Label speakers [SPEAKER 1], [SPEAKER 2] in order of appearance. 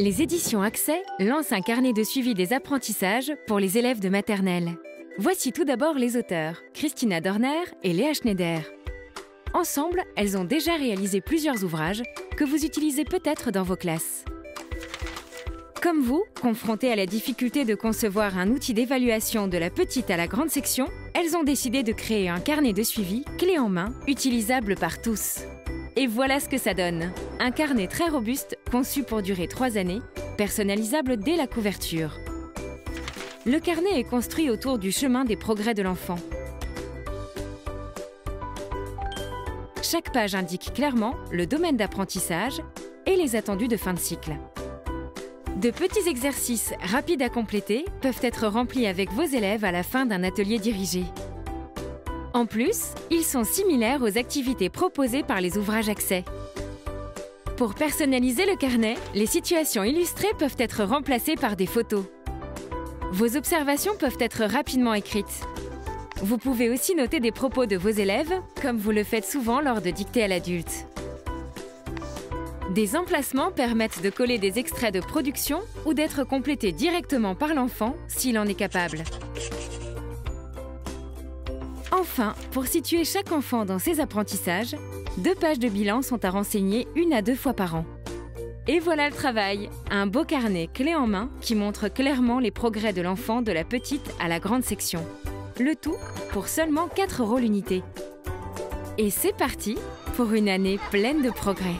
[SPEAKER 1] Les éditions Accès lancent un carnet de suivi des apprentissages pour les élèves de maternelle. Voici tout d'abord les auteurs, Christina Dorner et Léa Schneider. Ensemble, elles ont déjà réalisé plusieurs ouvrages que vous utilisez peut-être dans vos classes. Comme vous, confrontées à la difficulté de concevoir un outil d'évaluation de la petite à la grande section, elles ont décidé de créer un carnet de suivi clé en main, utilisable par tous. Et voilà ce que ça donne. Un carnet très robuste, conçu pour durer trois années, personnalisable dès la couverture. Le carnet est construit autour du chemin des progrès de l'enfant. Chaque page indique clairement le domaine d'apprentissage et les attendus de fin de cycle. De petits exercices rapides à compléter peuvent être remplis avec vos élèves à la fin d'un atelier dirigé. En plus, ils sont similaires aux activités proposées par les ouvrages accès. Pour personnaliser le carnet, les situations illustrées peuvent être remplacées par des photos. Vos observations peuvent être rapidement écrites. Vous pouvez aussi noter des propos de vos élèves, comme vous le faites souvent lors de dictées à l'adulte. Des emplacements permettent de coller des extraits de production ou d'être complétés directement par l'enfant s'il en est capable. Enfin, pour situer chaque enfant dans ses apprentissages, deux pages de bilan sont à renseigner une à deux fois par an. Et voilà le travail, un beau carnet clé en main qui montre clairement les progrès de l'enfant de la petite à la grande section. Le tout pour seulement 4 euros l'unité. Et c'est parti pour une année pleine de progrès.